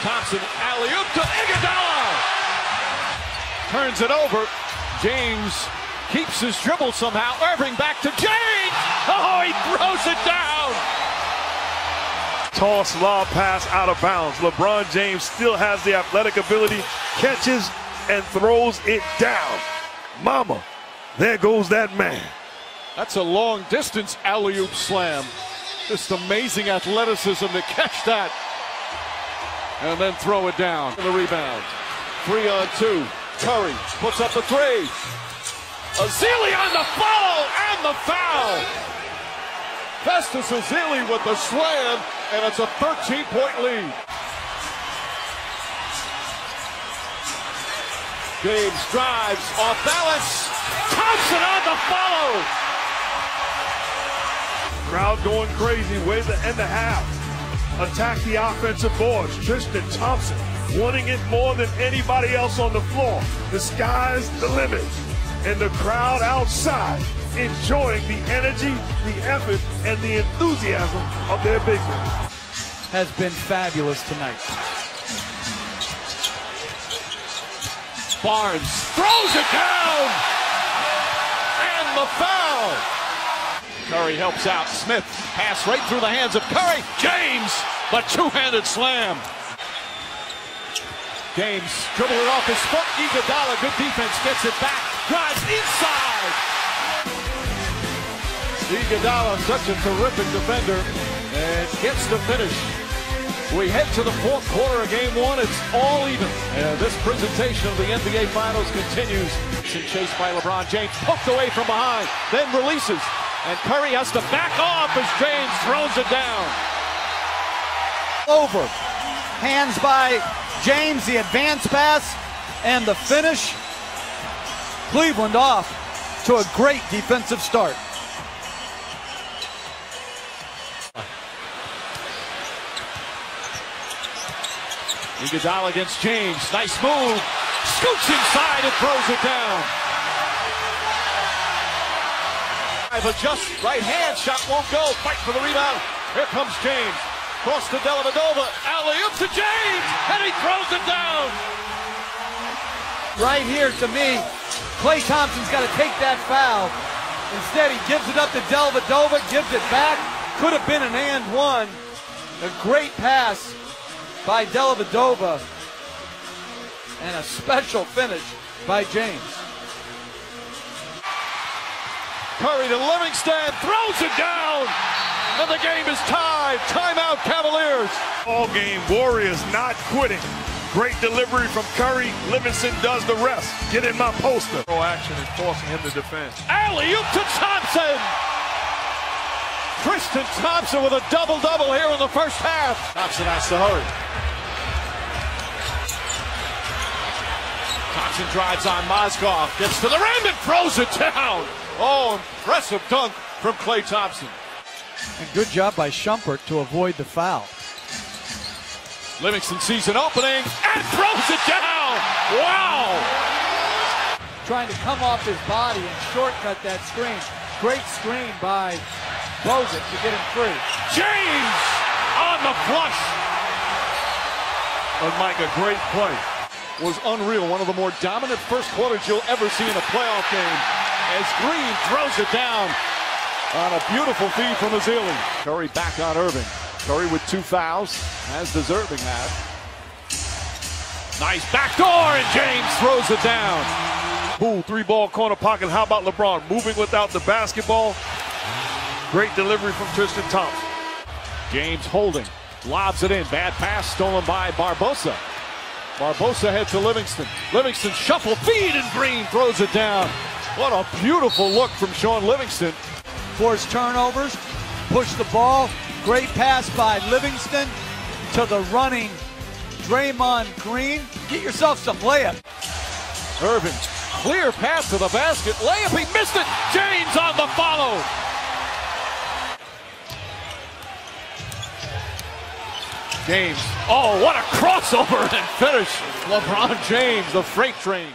Thompson alley-oop to Iguodala. Turns it over. James keeps his dribble somehow. Irving back to James. Oh, he throws it down. Toss lob pass out of bounds. LeBron James still has the athletic ability, catches and throws it down. Mama, there goes that man. That's a long distance alley-oop slam. Just amazing athleticism to catch that. And then throw it down. The rebound. Three on two. Curry puts up the three. Ezeli on the follow and the foul. Festus Ezeli with the slam, and it's a 13-point lead. James drives off balance. Thompson on the follow. Crowd going crazy, way to end the half. Attack the offensive boards. Tristan Thompson wanting it more than anybody else on the floor. The sky's the limit. And the crowd outside enjoying the energy, the effort, and the enthusiasm of their big man. Has been fabulous tonight. Barnes throws it down! And the foul! Curry helps out. Smith pass right through the hands of Curry. James, the two-handed slam. James dribble it off his foot. Iguodala, good defense, gets it back. Drives inside. Iguodala, such a terrific defender, and gets the finish. We head to the fourth quarter of game one. It's all even. And this presentation of the NBA Finals continues. Chased by LeBron James, poked away from behind, then releases. And Curry has to back off as James throws it down. Over. Hands by James, the advance pass, and the finish. Cleveland off to a great defensive start. Iguodala against James. Nice move. Scoots inside and throws it down. Adjust right hand shot won't go. Fight for the rebound. Here comes James. Cross to Dellavedova. Alley-oop to James, and he throws it down. Right here to me, Klay Thompson's got to take that foul. Instead, he gives it up to Dellavedova, gives it back. Could have been an and one. A great pass by Dellavedova. And a special finish by James. Curry to Livingston, throws it down, and the game is tied. Timeout, Cavaliers. All game, Warriors not quitting. Great delivery from Curry. Livingston does the rest. Get in my poster. No action and forcing him to defend. Alley oop to Thompson. Tristan Thompson with a double-double here in the first half. Thompson has to hurry. Thompson drives on Mozgov, gets to the rim and throws it down. Oh, impressive dunk from Klay Thompson. And good job by Shumpert to avoid the foul. Livingston sees an opening and throws it down. Wow. Trying to come off his body and shortcut that screen. Great screen by Bogut to get him free. James on the flush. And Mike, a great play. Was unreal. One of the more dominant first quarters you'll ever see in a playoff game. As Green throws it down on a beautiful feed from Ezeli. Curry back on Irving. Curry with two fouls, as does Irving have. Nice backdoor, and James throws it down. Poole, three ball corner pocket. How about LeBron moving without the basketball? Great delivery from Tristan Thompson. James holding, lobs it in. Bad pass stolen by Barbosa. Barbosa head to Livingston. Livingston shuffle feed, and Green throws it down. What a beautiful look from Shaun Livingston. Force turnovers, push the ball. Great pass by Livingston to the running Draymond Green. Get yourself some layup. Irving, clear pass to the basket. Layup, he missed it. James on the follow. James, oh, what a crossover and finish. LeBron James, the freight train.